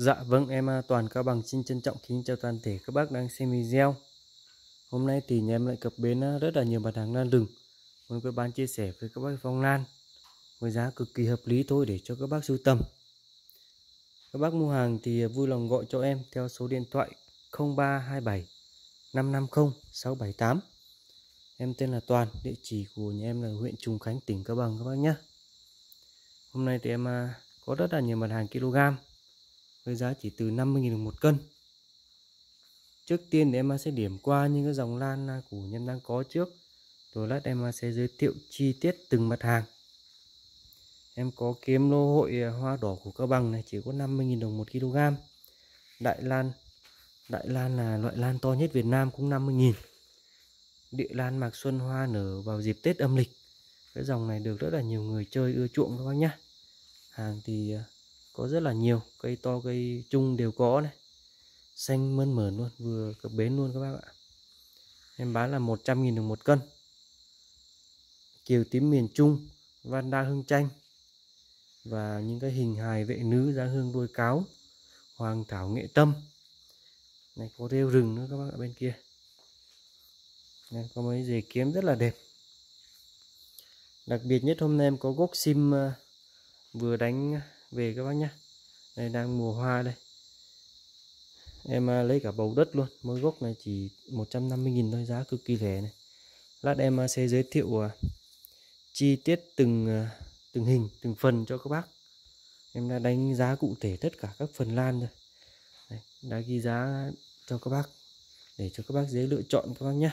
Dạ vâng em à, Toàn Cao Bằng xin trân trọng kính chào toàn thể các bác đang xem video. Hôm nay thì nhà em lại cập bến à, rất là nhiều mặt hàng lan rừng. Muốn các bạn chia sẻ với các bác phong lan Với giá cực kỳ hợp lý thôi để cho các bác sưu tầm. Các bác mua hàng thì à, vui lòng gọi cho em theo số điện thoại 0327 550 678 Em tên là Toàn, địa chỉ của nhà em là huyện Trùng Khánh, tỉnh Cao Bằng các bác nhé Hôm nay thì em có rất là nhiều mặt hàng kg với giá chỉ từ 50.000 đồng một cân. Trước tiên thì em sẽ điểm qua những cái dòng lan của nhân đang có trước. Rồi lát em sẽ giới thiệu chi tiết từng mặt hàng. Em có kiếm lô hội à, hoa đỏ của cao bằng này, chỉ có 50.000 đồng một kg. Đại lan đại lan là loại lan to nhất việt nam, cũng 50.000 địa lan mạc xuân hoa nở vào dịp tết âm lịch. Cái dòng này được rất là nhiều người chơi, ưa chuộng các bác nhé hàng thì à, có rất là nhiều cây to cây chung đều có này. Xanh mơn mởn luôn vừa cập bến luôn các bác ạ. Em bán là 100.000 đồng một cân. Kiều tím miền Trung Van Đa Hương chanh và những cái hình hài vệ nữ giá hương đuôi cáo Hoàng Thảo Nghệ Tâm. Này có rêu rừng nữa các bác ở bên kia. Này, có mấy dề kiếm rất là đẹp. Đặc biệt nhất hôm nay em có gốc sim ờ, vừa đánh về các bác nhé đây đang mùa hoa đây. Em à, lấy cả bầu đất luôn. Mỗi gốc này chỉ 150.000 thôi giá cực kỳ rẻ này. Lát em à, sẽ giới thiệu à, chi tiết từng từng hình từng phần cho các bác. Em đã đánh giá cụ thể tất cả các phần lan rồi. Đây, đã ghi giá cho các bác. Để cho các bác dễ lựa chọn các bác nhé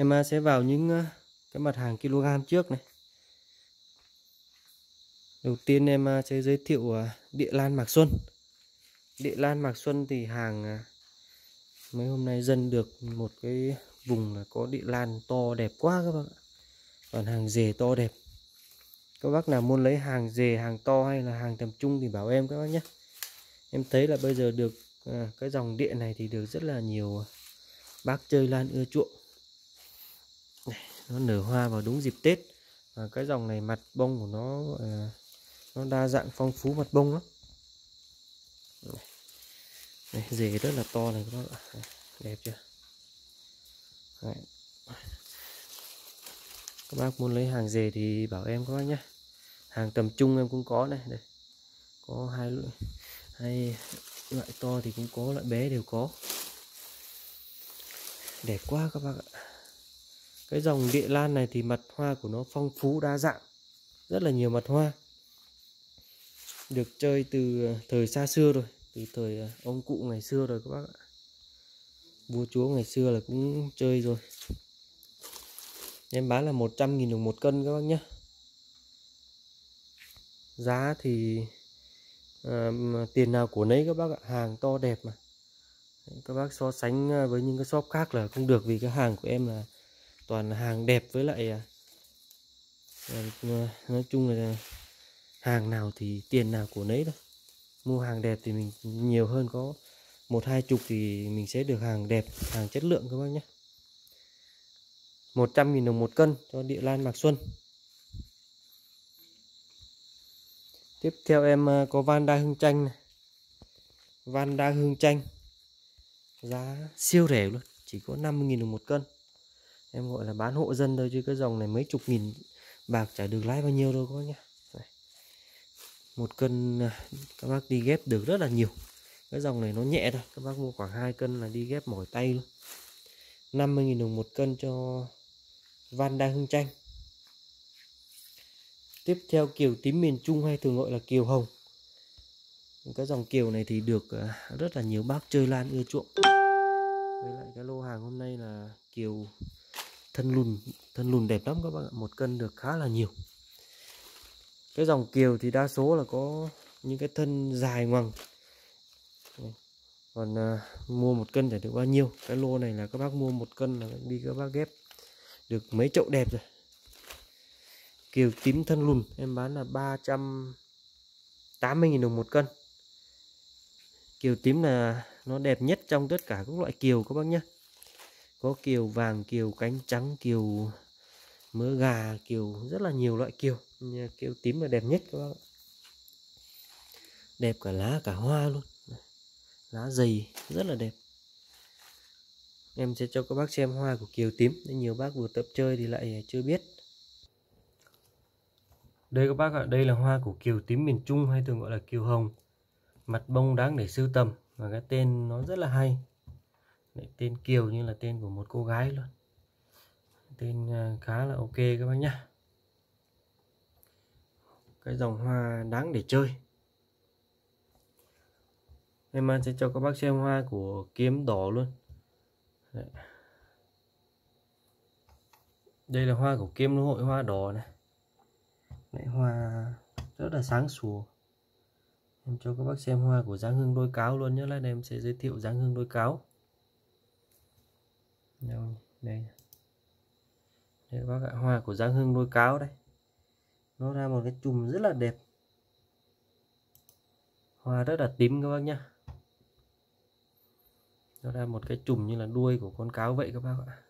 em à, sẽ vào những à, cái mặt hàng kg trước này. Đầu tiên em à, sẽ giới thiệu địa lan mạc xuân. Địa lan mạc xuân thì hàng mấy hôm nay dân được một cái vùng là có địa lan to đẹp quá các bác ạ. Còn hàng dề to đẹp. Các bác nào muốn lấy hàng dề hàng to hay là hàng tầm trung thì bảo em các bác nhé. Em thấy là bây giờ được à, cái dòng địa này thì được rất là nhiều bác chơi lan ưa chuộng nó nở hoa vào đúng dịp Tết. Và cái dòng này mặt bông của nó ờ, nó đa dạng phong phú mặt bông lắm. Này, rễ rất là to này các bác ạ. Đẹp chưa? Đấy. các bác muốn lấy hàng dề thì bảo em các bác nhé. Hàng tầm trung em cũng có này đây. Có hai loại hai loại to thì cũng có loại bé đều có. Đẹp quá các bác ạ cái dòng địa lan này thì mặt hoa của nó phong phú đa dạng rất là nhiều mặt hoa. Được chơi từ ờ, thời xa xưa rồi từ thời ờ, ông cụ ngày xưa rồi các bác ạ. Vua chúa ngày xưa là cũng chơi rồi. Em bán là 100.000 đồng một cân các bác nhé. Giá thì à, tiền nào của nấy các bác ạ hàng to đẹp mà. Các bác so sánh với những cái shop khác là không được vì cái hàng của em là toàn hàng đẹp với lại à, à, nói chung là hàng nào thì tiền nào của nấy thôi. Mua hàng đẹp thì mình nhiều hơn có một, hai chục thì mình sẽ được hàng đẹp, hàng chất lượng các bác nhé. 100.000 đồng một cân cho địa lan mạc xuân. Tiếp theo em à, có van đa hương chanh này. Van đa hương chanh. Giá siêu rẻ luôn, chỉ có 50.000 đồng một cân em gọi là bán hộ dân thôi, chứ cái dòng này mấy chục nghìn bạc chả được lãi bao nhiêu đâu các bác nhá. Một cân à, các bác đi ghép được rất là nhiều. Cái dòng này nó nhẹ thôi, các bác mua khoảng 2 cân là đi ghép mỏi tay luôn. 50.000 đồng một cân cho van đa hương chanh. Tiếp theo kiều tím miền Trung hay thường gọi là kiều hồng. Cái dòng kiều này thì được à, rất là nhiều bác chơi lan, ưa chuộng. Với lại cái lô hàng hôm nay là kiều thân lùn thân lùn đẹp lắm các bạn ạ. Một cân được khá là nhiều. Cái dòng kiều thì đa số là có những cái thân dài ngoằng. Còn à, mua một cân để được bao nhiêu. Cái lô này là các bác mua một cân là đi các bác ghép. Được mấy chậu đẹp rồi. Kiều tím thân lùn em bán là 380.000 đồng một cân. Kiều tím là nó đẹp nhất trong tất cả các loại kiều các bác nhé có kiều vàng, kiều cánh trắng, kiều mỡ gà, kiều rất là nhiều loại kiều. Kiều tím là đẹp nhất các bác đẹp cả lá, cả hoa luôn. Lá dày, rất là đẹp. Em sẽ cho các bác xem hoa của kiều tím. Nhiều bác vừa tập chơi thì lại chưa biết. Đây các bác ạ, đây là hoa của kiều tím miền Trung hay thường gọi là kiều hồng. Mặt bông đáng để sưu tầm và cái tên nó rất là hay. Đấy, tên kiều như là tên của một cô gái luôn. Tên à, khá là ok các bác nhá. Cái dòng hoa đáng để chơi. Em à, sẽ cho các bác xem hoa của kiếm đỏ luôn. Đấy. đây là hoa của kiếm hội hoa đỏ này. Đấy, hoa rất là sáng sủa. Em cho các bác xem hoa của giáng hương đôi cáo luôn nhé là em sẽ giới thiệu giáng hương đôi cáo đây. Đây các bác ạ, hoa của giáng hương nuôi cáo đây. Nó ra một cái chùm rất là đẹp. Hoa rất là tím các bác nhá. Nó ra một cái chùm như là đuôi của con cáo vậy các bác ạ.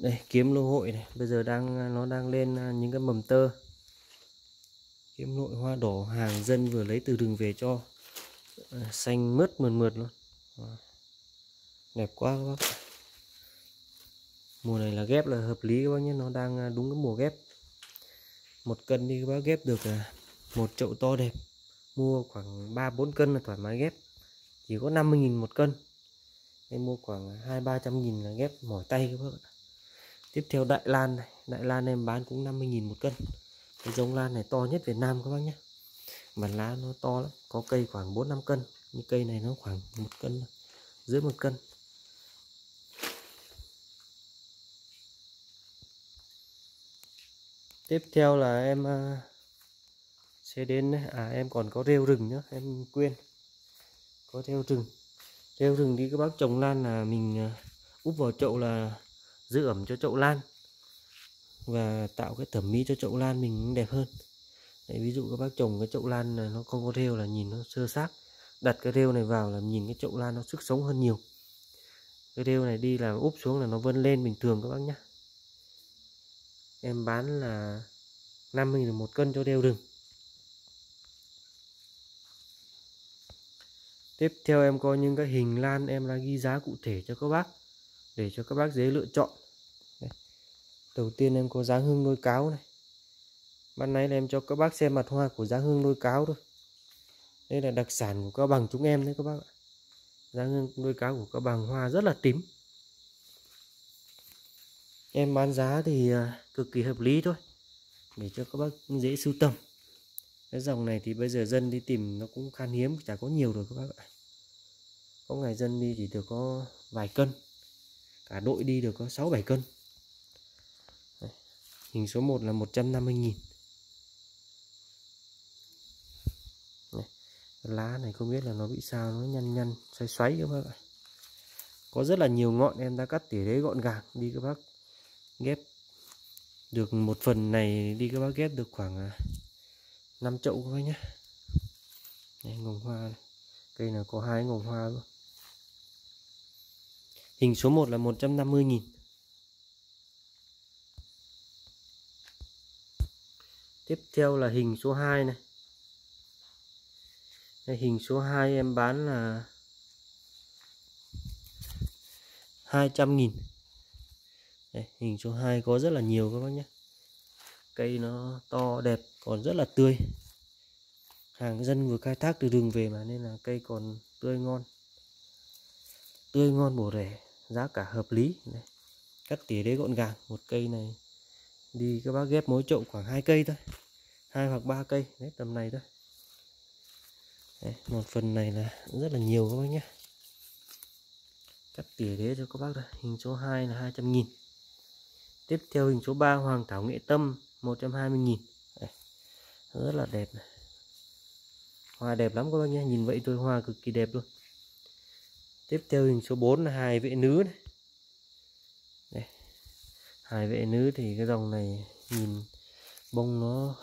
Đây, kiếm lô hội này. Bây giờ đang, nó đang lên à, những cái mầm tơ. Kiếm nội hoa đỏ hàng dân vừa lấy từ rừng về cho. À, xanh mướt mượt mượt luôn đẹp quá, các bác. Mùa này là ghép là hợp lý, các bác nhé. Nó đang à, đúng cái mùa ghép. Một cân đi, các bác ghép được à, một chậu to đẹp. Mua khoảng 3 4 cân là thoải mái ghép. Chỉ có 50.000 một cân. Em mua khoảng hai, ba trăm nghìn là ghép mỏi tay, các bác tiếp theo đại lan này. Đại lan em bán cũng 50.000 một cân. Cái giống lan này to nhất Việt Nam, các bác nhé. Mà lá nó to lắm, có cây khoảng 4 5 cân như cây này nó khoảng một cân dưới một cân. Tiếp theo là em à, sẽ đến à em còn có rêu rừng nữa em quên. Có rêu rừng. Rêu rừng đi các bác trồng lan là mình à, úp vào chậu là giữ ẩm cho chậu lan. Và tạo cái thẩm mỹ cho chậu lan mình đẹp hơn. Đấy, ví dụ các bác trồng cái chậu lan này nó không có rêu là nhìn nó sơ xác đặt cái rêu này vào là nhìn cái chậu lan nó sức sống hơn nhiều. Cái rêu này đi là úp xuống là nó vươn lên bình thường các bác nhé em bán là 50 000 một cân cho rêu rừng. Tiếp theo em có những cái hình lan em đã ghi giá cụ thể cho các bác để cho các bác dễ lựa chọn. Đây. đầu tiên em có giá hương nuôi cáo này. Ban nãy là em cho các bác xem mặt hoa của giá hương nuôi cáo thôi đây là đặc sản của cao bằng chúng em đấy các bác ạ. Giá hương nuôi cá của cao bằng hoa rất là tím. Em bán giá thì à, cực kỳ hợp lý thôi, để cho các bác dễ sưu tầm. Cái dòng này thì bây giờ dân đi tìm nó cũng khan hiếm, chả có nhiều rồi các bác ạ. Có ngày dân đi chỉ được có vài cân, cả đội đi được có 6 7 cân. Hình số 1 là 150 nghìn. Lá này không biết là nó bị sao nó nhăn nhăn xoáy xoáy các bác ạ. Có rất là nhiều ngọn em đã cắt tỉa đấy gọn gàng đi các bác ghép. Được một phần này đi các bác ghép được khoảng à, 5 chậu các bác nhé Đây, ngồng hoa này. cây này có hai ngồng hoa luôn Hình số 1 là 150 nghìn. Tiếp theo là hình số 2 này. Đây, Hình số 2 em bán là 200 nghìn. Đây, Hình số 2 có rất là nhiều các bác nhé. Cây nó to đẹp còn rất là tươi. Hàng dân vừa khai thác từ rừng về mà nên là cây còn tươi ngon. Tươi ngon bổ rẻ giá cả hợp lý. Đây. cắt tỉa đế gọn gàng. Một cây này đi các bác ghép mối trộn khoảng hai cây thôi. Hai hoặc ba cây đấy tầm này thôi đấy, một phần này là rất là nhiều các bác nhé. Cắt tỉa đế cho các bác đây. Hình số 2 là 200 nghìn. Tiếp theo hình số 3 hoàng thảo nghệ tâm 120 nghìn. Đấy, rất là đẹp này. Hoa đẹp lắm các bác nhé. Nhìn vậy thôi hoa cực kỳ đẹp luôn. Tiếp theo hình số 4 là hài vệ nữ này. Đây hài vệ nữ thì cái dòng này nhìn bông nó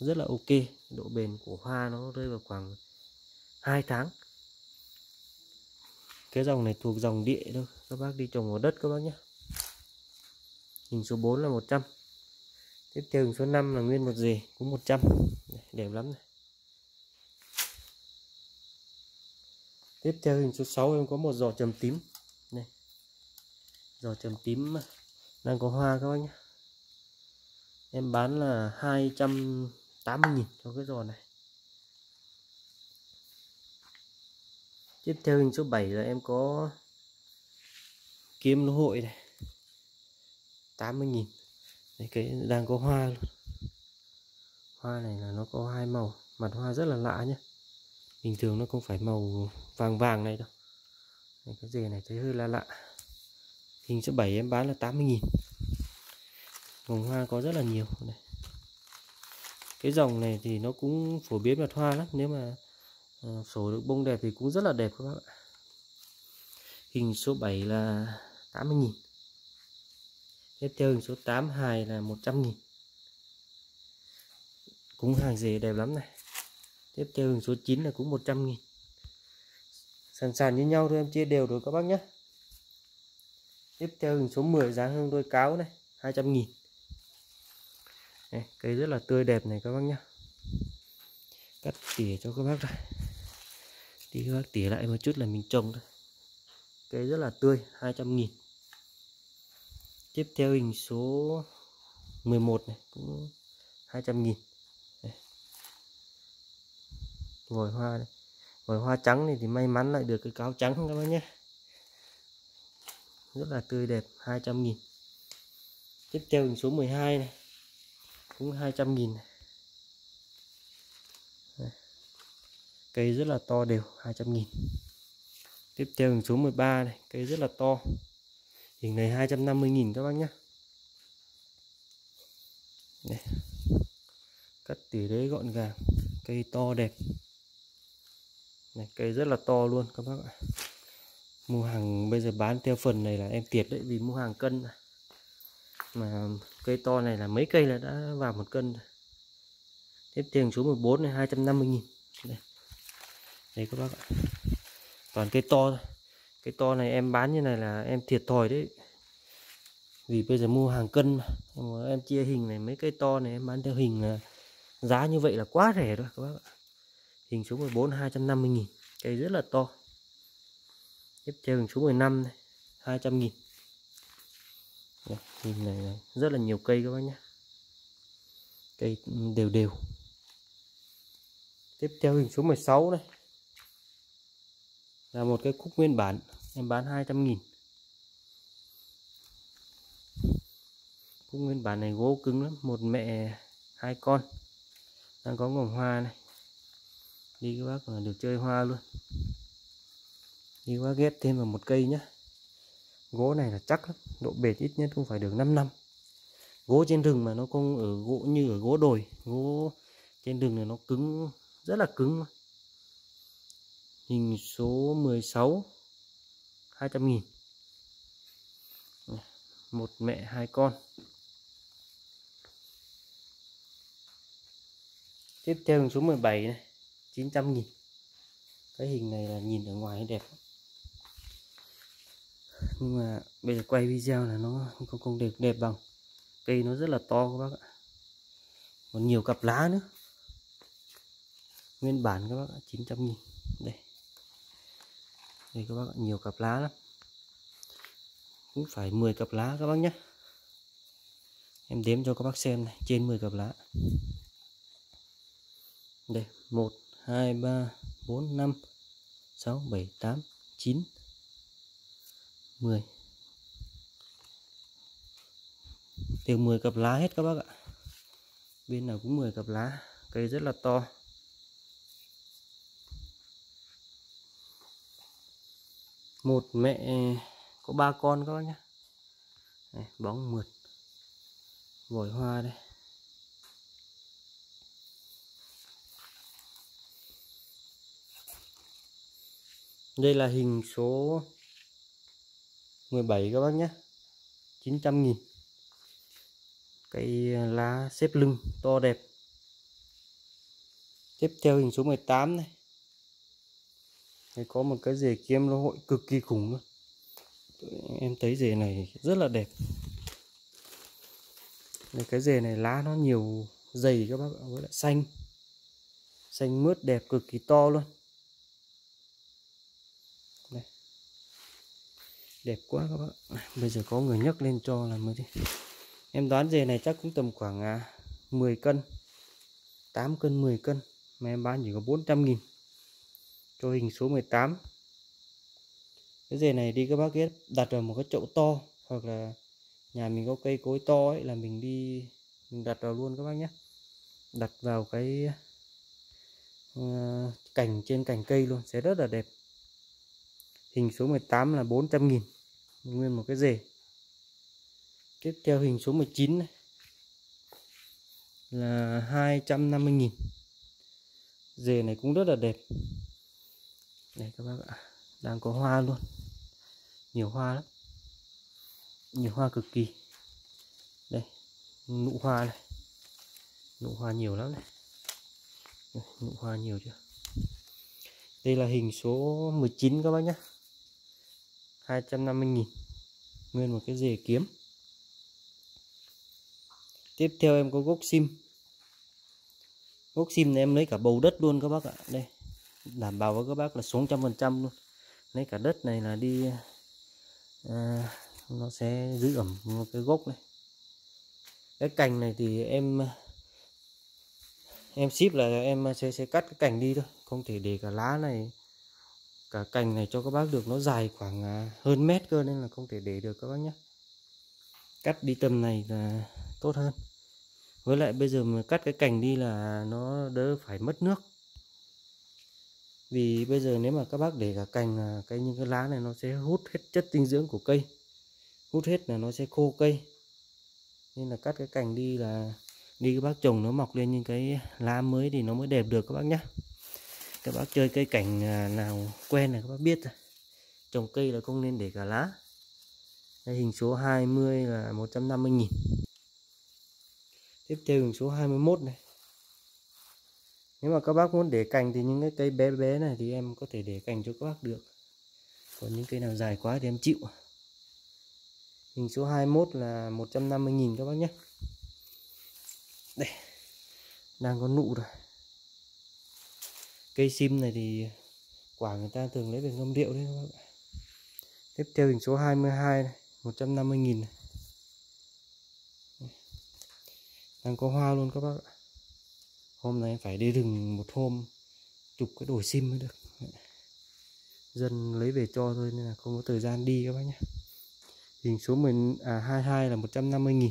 rất là ok. Độ bền của hoa nó rơi vào khoảng 2 tháng. Cái dòng này thuộc dòng địa đâu các bác đi trồng vào đất các bác nhé. Hình số 4 là 100 tiếp theo hình số 5 là nguyên một gì? Cũng 100 đẹp lắm này. Tiếp theo hình số 6 em có một giò trầm tím. Này. Giò trầm tím đang có hoa các bác nhé. Em bán là 280.000 cho cái giò này. Tiếp theo hình số 7 là em có kiếm lỗ hội này. 80.000 Đấy, cái đang có hoa luôn. Hoa này là nó có hai màu. Mặt hoa rất là lạ nhé bình thường nó không phải màu vàng vàng này đâu. Đấy, cái dề này thấy hơi là lạ. Hình số 7 em bán là 80.000 vòng hoa có rất là nhiều. Này. cái dòng này thì nó cũng phổ biến mặt hoa lắm. Nếu mà uh, sổ được bông đẹp thì cũng rất là đẹp các bác ạ. Hình số 7 là 80.000 tiếp theo hình số 8 hài là 100.000 cũng hàng dề đẹp lắm này. Tiếp theo hình số 9 là cũng 100.000 sẵn sàng như nhau thôi em chia đều rồi các bác nhé. Tiếp theo hình số 10 giá hương đôi cáo này 200 nghìn. Này, cây rất là tươi đẹp này các bác nhé. Cắt tỉa cho các bác rồi đi các bác tỉa lại một chút là mình trồng thôi. Cây rất là tươi 200 nghìn. Tiếp theo hình số 11 này, cũng 200 nghìn. Đây. vòi hoa này. Vòi hoa trắng này thì may mắn lại được cái cáo trắng các bác nhé. Rất là tươi đẹp 200 nghìn. Tiếp theo hình số 12 này, cũng 200 nghìn này. Cây rất là to đều 200.000 tiếp theo hình số 13 này, cây rất là to. Hình này 250.000 các bác nhé đây. cắt tỉ đế gọn gàng, cây to đẹp. Này, cây rất là to luôn các bác ạ. Mua hàng bây giờ bán theo phần này là em tiệt đấy, vì mua hàng cân mà. Cây to này là mấy cây là đã vào một cân tiếp tiền số 14 này 250 nghìn. Đây đây các bác ạ. Toàn cây to cây to này em bán như này là em thiệt thòi đấy. Vì bây giờ mua hàng cân mà. Em chia hình này, mấy cây to này em bán theo hình là giá như vậy là quá rẻ rồi các bác ạ. Hình số 14 250 nghìn. Cây rất là to. Tiếp theo hình số 15 này 200 nghìn. Hình này rất là nhiều cây các bác nhé. Cây đều đều. Tiếp theo hình số 16 này là một cái khúc nguyên bản, em bán 200 nghìn. Khúc nguyên bản này gỗ cứng lắm, một mẹ, hai con. Đang có ngồng hoa này. Đi các bác được chơi hoa luôn. Đi các bác ghép thêm vào một cây nhá. Gỗ này là chắc lắm, độ bền ít nhất cũng phải được 5 năm. Gỗ trên rừng mà nó không ở gỗ như ở gỗ đồi. Gỗ trên rừng này nó cứng, rất là cứng mà hình số 16 200 nghìn. Một mẹ, hai con. Tiếp theo hình số 17 này 900 nghìn. Cái hình này là nhìn ở ngoài đẹp. Nhưng mà bây giờ quay video là nó không không đẹp đẹp bằng. Cây nó rất là to các bác ạ. Còn nhiều cặp lá nữa. Nguyên bản các bác ạ 900 nghìn. Đây đây các bác ạ, nhiều cặp lá lắm. Cũng phải 10 cặp lá các bác nhé. Em đếm cho các bác xem này trên 10 cặp lá. Đây 1 2 3 4 5 6 7 8 9 10 từ 10 cặp lá hết các bác ạ. Bên nào cũng 10 cặp lá cây rất là to. Một mẹ có ba con các bác nhé đây, bóng mượt. Vòi hoa đây. Đây là hình số 17 các bác nhé 900 nghìn. Cây lá xếp lưng to đẹp. Tiếp theo hình số 18 này. Đấy, có một cái rể kiếm lô hội cực kỳ khủng luôn. Em thấy rể này rất là đẹp. Đấy, cái rể này lá nó nhiều dày các bác ạ với lại xanh. Xanh mướt đẹp cực kỳ to luôn. Đây. đẹp quá các bác bây giờ có người nhấc lên cho là mới đi. Em đoán dề này chắc cũng tầm khoảng à, 10 cân. 8 cân 10 cân. Mà em bán chỉ có 400 nghìn cho hình số 18 cái dề này đi các bác biết đặt vào một cái chậu to hoặc là nhà mình có cây cối to ấy là mình đi mình đặt vào luôn các bác nhé. Đặt vào cái uh, cành trên cành cây luôn sẽ rất là đẹp. Hình số 18 là 400 nghìn nguyên một cái rể tiếp theo hình số 19 này là 250 nghìn. Rể này cũng rất là đẹp đây các bác ạ. Đang có hoa luôn. Nhiều hoa lắm. Nhiều hoa cực kỳ. Đây nụ hoa này. Nụ hoa nhiều lắm này. Đây, nụ hoa nhiều chưa? Đây là hình số 19 các bác nhé 250 nghìn. Nguyên một cái rể kiếm. Tiếp theo em có gốc sim. Gốc sim này em lấy cả bầu đất luôn các bác ạ. Đây đảm bảo với các bác là xuống trăm phần trăm luôn. Lấy cả đất này là đi à, nó sẽ giữ ẩm một cái gốc này. Cái cành này thì em em ship là em sẽ sẽ cắt cái cành đi thôi. Không thể để cả lá này cả cành này cho các bác được nó dài khoảng à, hơn mét cơ nên là không thể để được các bác nhé. Cắt đi tầm này là tốt hơn. Với lại bây giờ mà cắt cái cành đi là nó đỡ phải mất nước vì bây giờ nếu mà các bác để cả cành à, cái những cái lá này nó sẽ hút hết chất dinh dưỡng của cây hút hết là nó sẽ khô cây. Nên là cắt cái cành đi là đi các bác trồng nó mọc lên những cái lá mới thì nó mới đẹp được các bác nhé các bác chơi cây cảnh à, nào quen là các bác biết rồi. Trồng cây là không nên để cả lá. Đây, hình số 20 là 150 nghìn. Tiếp theo hình số 21 này nếu mà các bác muốn để cành thì những cái cây bé bé này thì em có thể để cành cho các bác được. Còn những cây nào dài quá thì em chịu. Hình số 21 là 150.000 các bác nhé. Đây, đang có nụ rồi. Cây sim này thì quả người ta thường lấy về ngâm rượu đấy các bác tiếp theo hình số 22 này 150.000 này. Đang có hoa luôn các bác ạ hôm nay phải đi rừng một hôm chụp cái đồi sim mới được. Dân lấy về cho thôi nên là không có thời gian đi các bác nhé. Hình số 10, à 22 là 150 nghìn.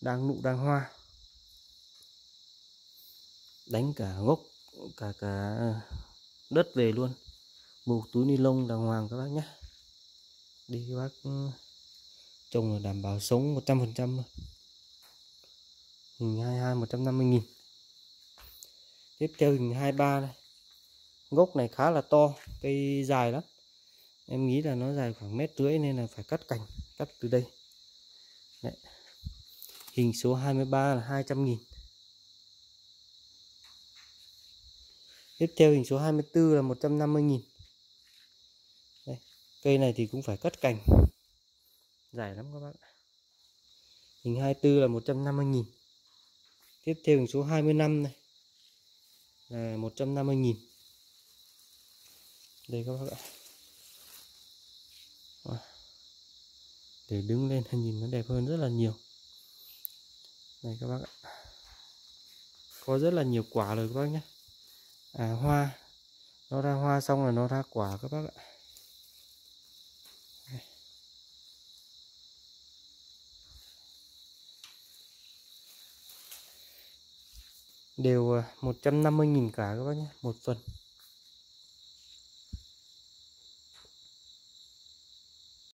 Đang nụ đang hoa. Đánh cả gốc cả cả đất về luôn. Buộc túi ni lông đàng hoàng các bác nhé. Đi các bác ừ, trồng là đảm bảo sống 100% luôn hình 22 150 nghìn tiếp theo hình 23 này. Gốc này khá là to, cây dài lắm. Em nghĩ là nó dài khoảng mét rưỡi nên là phải cắt cành, cắt từ đây. Đấy. hình số 23 là 200 nghìn. Tiếp theo hình số 24 là 150 nghìn. Đây. cây này thì cũng phải cắt cành. Dài lắm các bác hình 24 là 150 nghìn. Tiếp theo hình số 25 này là 150 nghìn. Đây các bác ạ. Để đứng lên nhìn nó đẹp hơn rất là nhiều. Này các bác ạ. Có rất là nhiều quả rồi các bác nhé. À hoa. Nó ra hoa xong là nó ra quả các bác ạ. Đều ờ, 150.000 cả các bác nhé một phần.